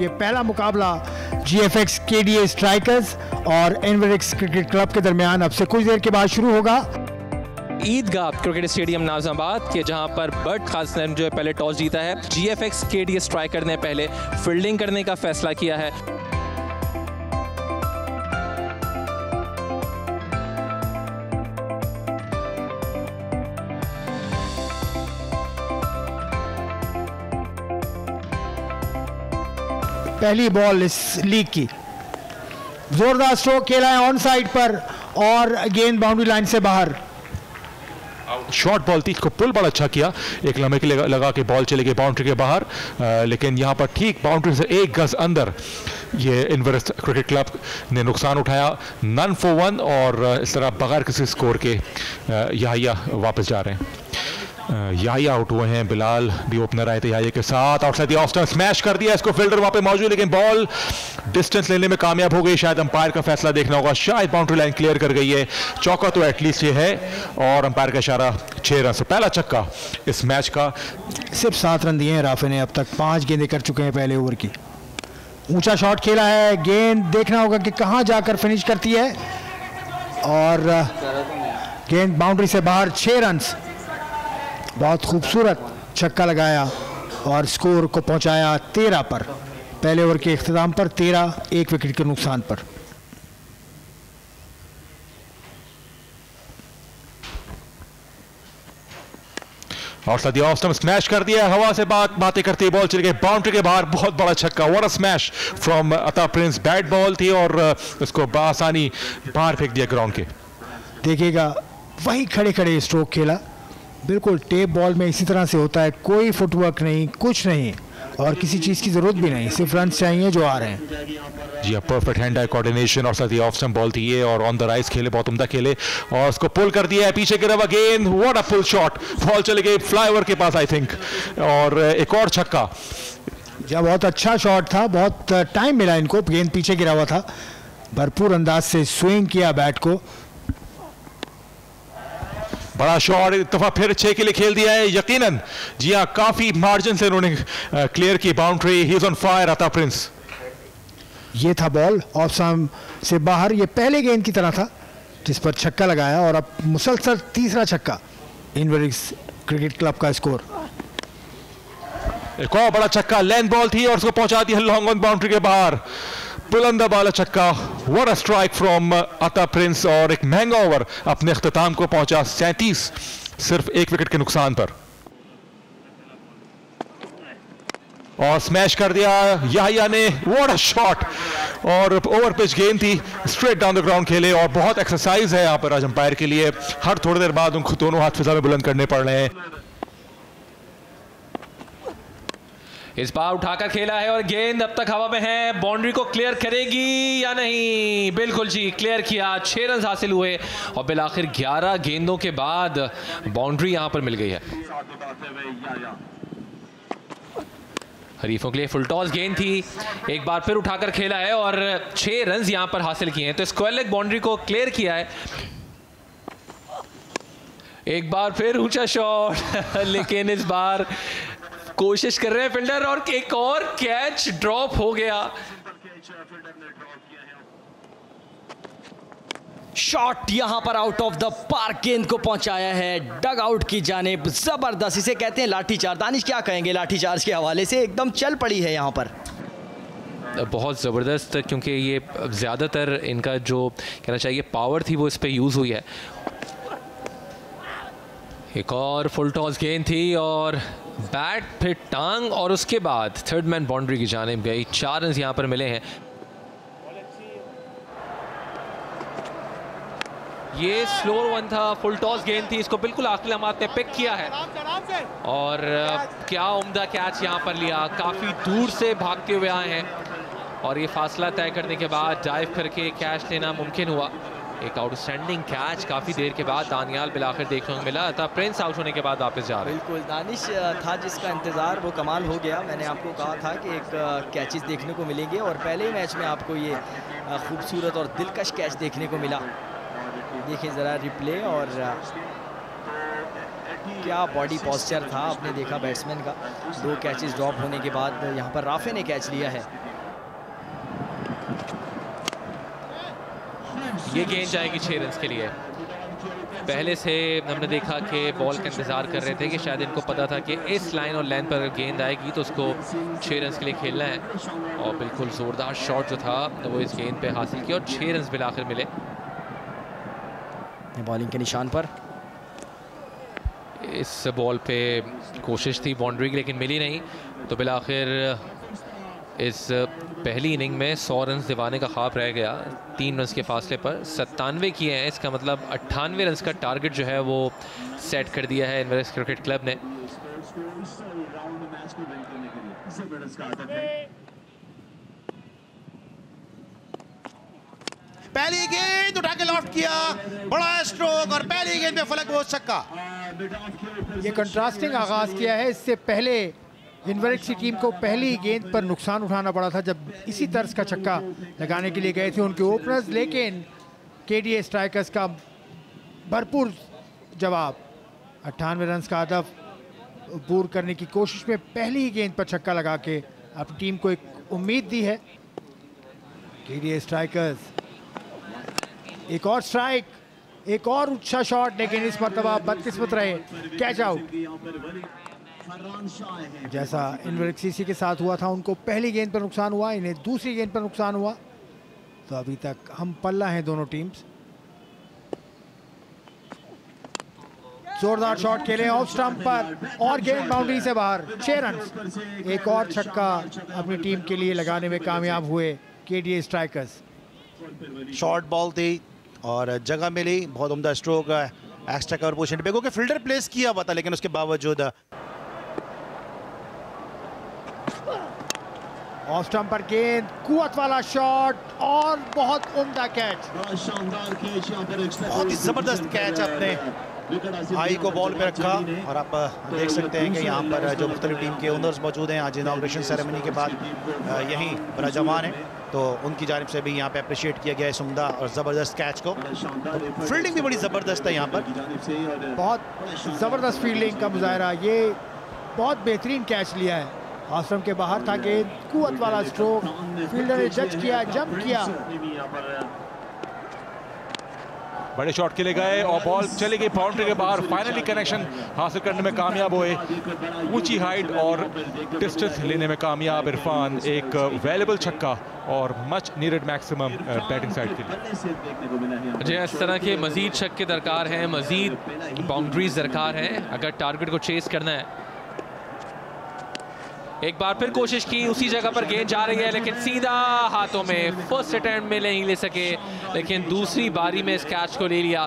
ये पहला मुकाबला G F X K D A strikers और एनवरिक्स क्रिकेट क्लब के दरमियान अब से कुछ देर के बाद शुरू होगा। ईदगाह क्रिकेट स्टेडियम नाजाबाद के जहाँ पर बर्ट खास ने जो है पहले टॉस जीता है। G F X K D A striker ने पहले फील्डिंग करने का फैसला किया है। पहली बॉल इस लीग की। जोरदार स्ट्रोक खेला है ऑन साइड पर और गेंद बाउंड्री लाइन से बाहर। शॉर्ट बॉल थी इसको पुल बड़ा अच्छा किया। एक लम्हे के लगा, लगा के बॉल चले गई बाउंड्री के बाहर। आ, लेकिन यहाँ पर ठीक बाउंड्री से एक गज अंदर ये इन्वर्स क्रिकेट क्लब ने नुकसान उठाया। नन फॉर वन और इस तरह बगैर किसी स्कोर के यहाँ वापस जा रहे हैं। याहिया आउट हुए हैं, बिलाल भी ओपनर आए थे याहिया के साथ। आउटसाइड ऑफ़ स्मैश कर दिया इसको फील्डर वहाँ पे मौजूद, लेकिन बॉल डिस्टेंस लेने में कामयाब हो गई। शायद अंपायर का फैसला देखना होगा। शायद बाउंड्री लाइन क्लियर कर गई है। चौका तो एटलीस्ट ये है, और अंपायर का इशारा छह रन से। पहला चक्का इस मैच का। सिर्फ़ सात रन दिए हैं राफे ने, अब तक पाँच गेंदें कर चुके हैं पहले ओवर की। ऊँचा शॉट खेला है। गेंद देखना होगा कि कहाँ जाकर फिनिश करती है। और गेंद बाउंड्री से बाहर, छह रन बहुत खूबसूरत छक्का लगाया और स्कोर को पहुँचाया तेरह पर। पहले ओवर के अख्ताम पर तेरह एक विकेट के नुकसान पर। और सदी ऑस्टम स्मैश कर दिया हवा से बात बातें करती बॉल चली गई बाउंड्री के बाहर बहुत बड़ा छक्का। War smash from Atta Prince bat ball थी और उसको बासानी बाहर फेंक दिया ग्राउंड के। देखिएगा वही खड़े खड़े स्ट्रोक खेला। बिल्कुल टेप बॉल में इसी तरह से होता है कोई फुटवर्क नहीं कुछ नहीं और किसी चीज़ की ज़रूरत भी नहीं सिर्फ़ रन चाहिए जो आ रहे हैं। जी हाँ परफेक्ट हैंड आई कोऑर्डिनेशन और साथ ही ऑफ़ स्टम्प बॉल थी ये और ऑन द राइस खेले बहुत उमदा खेले और उसको पुल कर दिया है पीछे गिरा हुआ गेंद what a full shot ball चले गई फ्लाईओवर के पास आई थिंक और एक और छक्का। जब बहुत अच्छा शॉट था बहुत टाइम मिला इनको गेंद पीछे गिरा हुआ था। भरपूर अंदाज से स्विंग किया बैट को। बड़ा शॉट एक दफ़ा फिर छह के लिए खेल दिया है यकीनन। जी हाँ काफ़ी मार्जिन से उन्होंने क्लियर की boundary he is on fire Ata Prince ये था बॉल ऑफ़ साम से बाहर। ये पहले गेंद की तरह था जिस पर छक्का लगाया और अब मुसलसल तीसरा छक्का। इनवरिक्स क्रिकेट क्लब का स्कोर एक और बड़ा छक्का लेंथ बॉल थी और उसको पहुँचा दिया लॉन्ग ऑन बाउंड्री के बाहर। बुलंदा बाला छक्का what a strike from Atta Prince और एक महँगा ओवर अपने अख्ताम को पहुँचा सैंतीस सिर्फ़ एक विकेट के नुकसान पर। और स्मैश कर दिया याहिया ने। वॉट अ शॉट और ओवर पिच गेंद थी स्ट्रेट डाउन द ग्राउंड खेले और बहुत एक्सरसाइज है यहाँ पर आज अंपायर के लिए। हर थोड़ी देर बाद उनको दोनों हाथ फिजा में बुलंद करने पड़ रहे हैं। इस बार उठाकर खेला है और गेंद अब तक हवा में है। बाउंड्री को क्लियर करेगी या नहीं? बिल्कुल जी क्लियर किया। छह रन हासिल हुए और बिल आखिर ग्यारह गेंदों के बाद बाउंड्री यहाँ पर मिल गई है। हरीफों के लिए फुल टॉस गेंद थी। एक बार फिर उठाकर खेला है और छह रन यहाँ पर हासिल किए हैं। तो स्क्वायर लेग बाउंड्री को क्लियर किया है। एक बार फिर ऊँचा शॉट लेकिन इस बार कोशिश कर रहे हैं फील्डर, और एक और कैच ड्रॉप हो गया। शॉट यहाँ पर आउट ऑफ़ द पार्क गेंद को पहुँचाया है। डग आउट की जानेब ज़बरदस्त, इसे कहते हैं लाठी चार्ज। दानिश, क्या कहेंगे लाठी चार्ज के हवाले से? एकदम चल पड़ी है यहाँ पर। बहुत ज़बरदस्त, क्योंकि ये ज़्यादातर इनका जो कहना चाहिए पावर थी, वो इस पर यूज़ हुई है। एक और फुल टॉस गेंद थी, और बैट फिर टांग और उसके बाद थर्ड मैन बाउंड्री की जानब गई। चार रन यहाँ पर मिले हैं। ये स्लोर वन था फुल टॉस गेंद थी। इसको बिल्कुल आखिर लम्हात ने पिक किया है। और क्या उम्दा कैच यहाँ पर लिया। काफ़ी दूर से भागते हुए आए हैं। और ये फासला तय करने के बाद डाइव करके कैच लेना मुमकिन हुआ। एक आउटस्टैंडिंग कैच काफ़ी देर के बाद दानियाल बिलाखिर देखने को मिला था प्रिंस आउट होने के बाद वापस जा रहे बिल्कुल, दानिश था जिसका इंतज़ार, वो कमाल हो गया। मैंने आपको कहा था कि एक कैचेस देखने को मिलेंगे और पहले ही मैच में आपको ये खूबसूरत और दिलकश कैच देखने को मिला। देखिए ज़रा रिप्ले और क्या बॉडी पॉस्चर था, आपने देखा बैट्समैन का। दो कैचेस ड्रॉप होने के बाद यहाँ पर राफे ने कैच लिया है। ये गेंद जाएगी छः रन के लिए। पहले से हमने देखा कि बॉल का इंतज़ार कर रहे थे कि शायद इनको पता था कि इस लाइन और लेंथ पर गेंद आएगी तो उसको छः रन के लिए खेलना है। और बिल्कुल ज़ोरदार शॉट जो था वो इस गेंद पे हासिल किया और छः रन बिलाखिर मिले। बॉलिंग के निशान पर। इस बॉल पे कोशिश थी बाउंड्री की लेकिन मिली नहीं। तो बिलाखिर इस पहली इनिंग में सौ रन दिवाने का ख्वाब रह गया तीन रन के फासले पर। सत्तानवे किए हैं इसका मतलब अट्ठानवे रन का टारगेट जो है वो सेट कर दिया है इन्वेस्ट क्रिकेट क्लब ने। पहली गेंद उठा के लॉफ्ट किया बड़ा स्ट्रोक और पहली गेंद पे फलक बहुत छक्का। ये कंट्रास्टिंग आगाज़ किया है इससे पहले इन्वेरिक्स की टीम को पहली गेंद पर नुकसान उठाना पड़ा था जब इसी तर्ज का छक्का लगाने के लिए गए थे उनके ओपनर्स लेकिन के स्ट्राइकर्स का भरपूर जवाब। अट्ठानवे रन का हदफ पूर करने की कोशिश में पहली ही गेंद पर छक्का लगा के अपनी टीम को एक उम्मीद दी है। केडीए स्ट्राइकर्स एक और स्ट्राइक एक और अच्छा शॉट लेकिन इस मरतबा बदकिस्मत रहे। कैच आउट जैसा इनवर्क्सीसी के साथ हुआ था, उनको पहली गेंद पर नुकसान हुआ, इन्हें दूसरी गेंद पर नुकसान हुआ। तो अभी तक हम पल्ला हैं दोनों टीम्स। जोरदार शॉट खेले, ऑफ़ स्टंप पर और गेंद बाउंड्री से बाहर, छह रन। एक और छक्का अपनी टीम के लिए लगाने में कामयाब हुए केडीए स्ट्राइकर्स। शॉर्ट बॉल थी और जगह मिली, बहुत उम्दा स्ट्रोक एक्स्ट्रा कवर पोजिशन पे। क्योंकि फील्डर प्लेस किया हुआ था, लेकिन उसके बावजूद ऑफ़ स्टंप पर गेंद कुत वाला शॉट और बहुत उम्दा कैच बहुत ही ज़बरदस्त कैच अपने आई को बॉल पे रखा और आप देख सकते हैं कि यहाँ पर जो मुख्तलिफ़ टीम के ओनर्स मौजूद हैं आज इनाग्रेशन सेरेमनी के बाद यहीं बराजमान है। तो उनकी जानब से भी यहाँ पे अप्रिशिएट किया गया है सुमदा और ज़बरदस्त कैच को। तो फील्डिंग भी बड़ी ज़बरदस्त है यहाँ पर। बहुत ज़बरदस्त फील्डिंग का मुजाहरा ये बहुत बेहतरीन कैच लिया है। आश्रम के बाहर था गेंद कुत वाला स्ट्रोक फील्डर ने जज किया जंप किया। बड़े शॉट के लिए गए और बॉल चली गई बाउंड्री के बाहर। फाइनली कनेक्शन हासिल करने में कामयाब हुए। ऊँची हाइट और डिस्टेंस लेने में कामयाब इरफान। एक वेलेबल छक्का और much needed maximum batting side के लिए। जी इस तरह के मजीद छक्के दरकार हैं। मजीद बाउंड्रीज दरकार हैं। अगर टारगेट को चेस करना है एक बार फिर कोशिश की, उसी जगह पर गेंद जा रही है, लेकिन सीधा हाथों में फ़र्स्ट अटैम्प्ट में नहीं ले सके, लेकिन दूसरी बारी में इस कैच को ले लिया।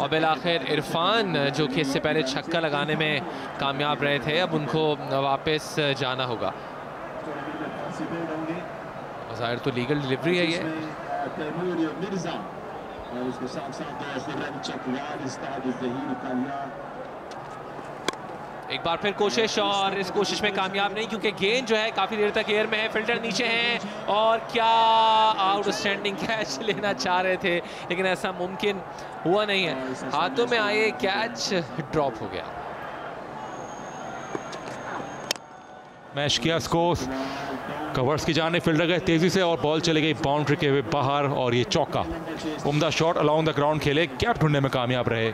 और बिलाखिर इरफान, जो कि इससे पहले छक्का लगाने में कामयाब रहे थे, अब उनको वापस जाना होगा। ज़ाहिर तो लीगल डिलीवरी है ये। एक बार फिर कोशिश और इस कोशिश में कामयाब नहीं, क्योंकि गेंद जो है काफ़ी देर तक एयर में है फ़िल्टर नीचे हैं और क्या आउटस्टैंडिंग कैच लेना चाह रहे थे, लेकिन ऐसा मुमकिन हुआ नहीं है। हाथों में आए कैच ड्रॉप हो गया। मैच किया स्कोर कवर्स की जाने फील्डर गए तेज़ी से और बॉल चली गई बाउंड्री के बाहर और ये चौका। उमदा शॉट अलाउंग द ग्राउंड खेले कैप ढूँढने में कामयाब रहे।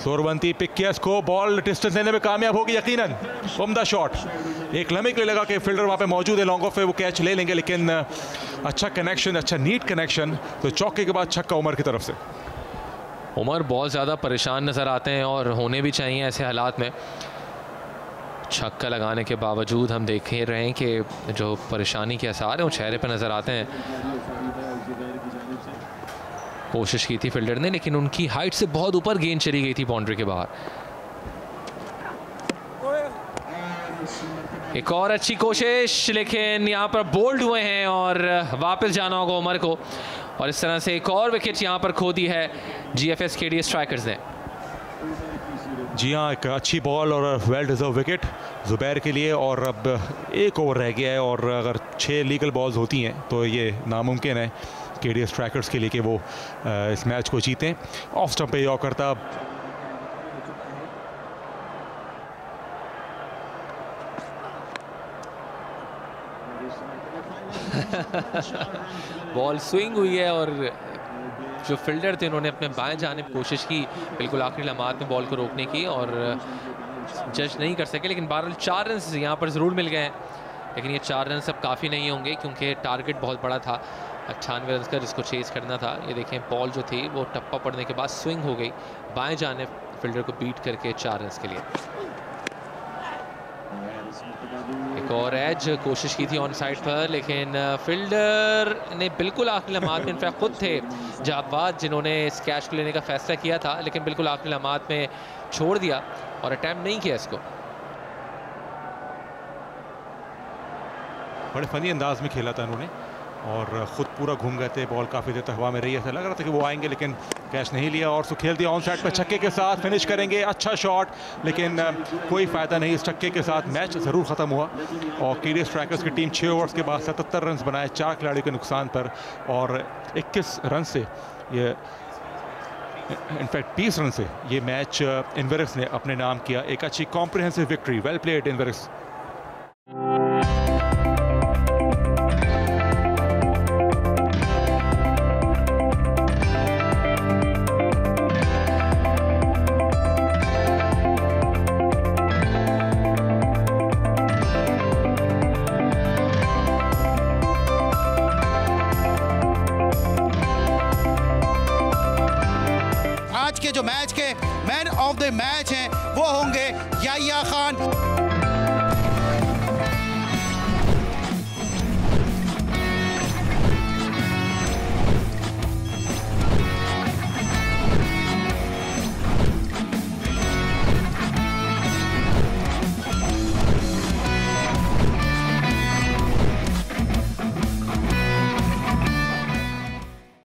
सोरवंती पिक किया इसको बॉल डिस्टेंस लेने में कामयाब होगी यकीनन। उम्दा शॉट एक लम्हे के लगा कि फील्डर वहाँ पे मौजूद है लॉन्ग ऑफ़ पे वो कैच ले लेंगे, लेकिन अच्छा कनेक्शन अच्छा नीट कनेक्शन तो चौके के बाद छक्का उमर की तरफ़ से। उमर बहुत ज़्यादा परेशान नज़र आते हैं और होने भी चाहिए ऐसे हालात में। छक्का लगाने के बावजूद हम देख रहे हैं कि जो परेशानी के आसार हैं, वो चेहरे पर नज़र आते हैं। कोशिश की थी फील्डर ने, लेकिन उनकी हाइट से बहुत ऊपर गेंद चली गई थी बाउंड्री के बाहर। एक और अच्छी कोशिश, लेकिन यहाँ पर बोल्ड हुए हैं और वापस जाना होगा उमर को। और इस तरह से एक और विकेट यहाँ पर खो दी है जीएफएस केडीएस स्ट्राइकर्स ने। जी हाँ एक अच्छी बॉल और वेल डिजर्व विकेट जुबैर के लिए और अब एक ओवर रह गया है और अगर छः लीगल बॉल्स होती हैं तो ये नामुमकिन है के डी स्ट्राइकर्स के लिए कि वो इस मैच को जीतें। ऑफ़ स्टंप पे करता। बॉल स्विंग हुई है और जो फील्डर थे, उन्होंने अपने बाएँ जाने की कोशिश की। बिल्कुल आखिरी लम्हात में बॉल को रोकने की और जज नहीं कर सके, लेकिन बहरहाल चार रन यहाँ पर ज़रूर मिल गए हैं। लेकिन ये चार रन अब काफ़ी नहीं होंगे, क्योंकि टारगेट बहुत बड़ा था। अट्ठानवे रन का जिसको चेस करना था, ये देखें, बॉल जो थी, वो टप्पा पड़ने के बाद स्विंग हो गई। बाएँ जाने फील्डर को बीट करके चार रन के लिए। एक और एज कोशिश की थी ऑन साइड पर, लेकिन फील्डर ने बिल्कुल आखिरी लमात में इनफैक्ट खुद थे जाबाद, जिन्होंने इस कैच को लेने का फैसला किया था, लेकिन बिल्कुल आखिरी लम्हात में छोड़ दिया और अटैम्प्ट नहीं किया इसको। बड़े फनी अंदाज में खेला था उन्होंने और ख़ुद पूरा घूम गए थे बॉल काफ़ी देर तक हवा में रही, ऐसा लग रहा था कि वो आएँगे, लेकिन कैच नहीं लिया और सो खेल दिया ऑन साइड पर। छक्के के साथ फिनिश करेंगे अच्छा शॉट लेकिन कोई फ़ायदा नहीं, इस छक्के के साथ मैच ज़रूर ख़त्म हुआ। और के स्ट्राइकर्स की टीम छः ओवर्स के बाद सतहत्तर रन बनाए, चार खिलाड़ियों के नुकसान पर, और इक्कीस रन से ये, इनफैक्ट बीस रन से ये मैच इन्वेरिक्स ने अपने नाम किया। एक अच्छी कॉम्प्रिहेंसिव विक्ट्री वेल प्लेड इन्वेरिक्स मैच हैं वो होंगे याया खान